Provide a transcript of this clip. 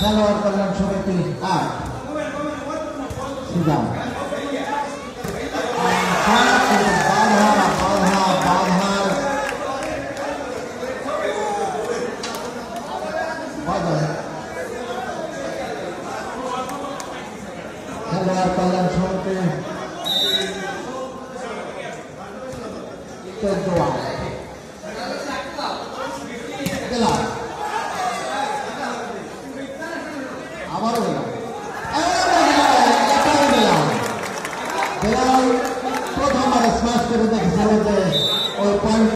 খেলোয়াড় কল্যাণ সমিতি বারাকুর পৌঁছে যাবে তেরো পয়েন্টে খেলোয়াড় কল্যাণ সমিতি আট শ্রীরাম বাধা বাধা বাধা বাধা খেলোয়াড় কল্যাণ সমিতি চোদ্দ গেলাম Maradona. They are both of us master in the Hazarate or point.